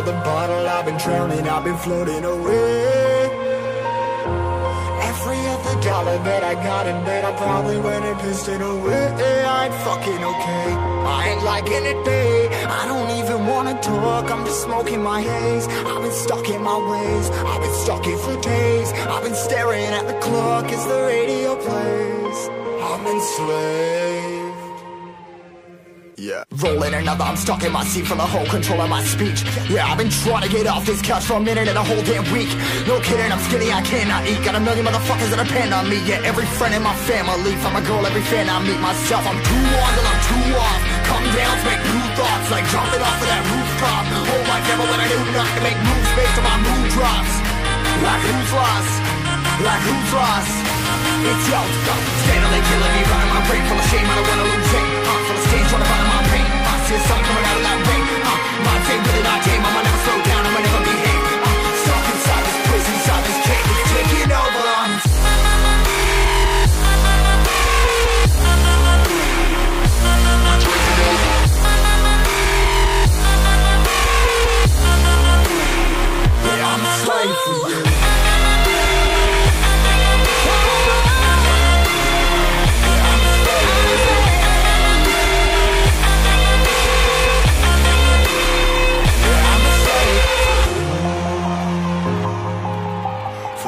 of the bottle. I've been drowning, I've been floating away. Every other dollar that I got in bed I probably went and pissed it away. I ain't fucking okay. I ain't liking it, babe. I don't even wanna talk. I'm just smoking my haze. I've been stuck in my ways. I've been stuck here for days. I've been staring at the clock. As the radio plays? I'm enslaved yeah. Rolling another, I'm stuck in my seat for the whole control of my speech. Yeah, I've been trying to get off this couch for a minute and a whole damn week. No kidding, I'm skinny, I cannot eat. Got a million motherfuckers that depend on me. Yeah, every friend in my family. From a girl, every fan I meet myself. I'm too on till I'm too off. Come down to make new thoughts, like jumping off of that rooftop. Hold my camera when I do not to make moves based on my mood drops. Like who's lost? Like who's lost? It's yo, steadily killing me, running my brain full of shame. I don't wanna lose it. Uh, full of stage, trying to find my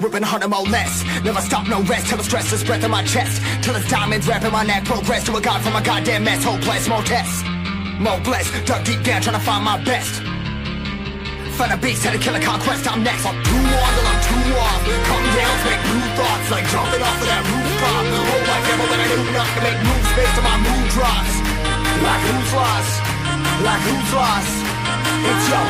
Ripping harder, more less. Never stop, no rest. Till the stress is breath in my chest. Till it's diamonds wrapping my neck. Progress to a god from a goddamn mess. Hopeless, more tests. More blessed. Dug deep down, trying to find my best. Find a beast, had to kill a conquest. I'm next. I'm too on till I'm too off. Come down make new thoughts. Like jumping off of that rooftop. Oh, Hold my camera when I do not to make moves based on my mood drops. Like who's lost? Like who's lost? It's yo,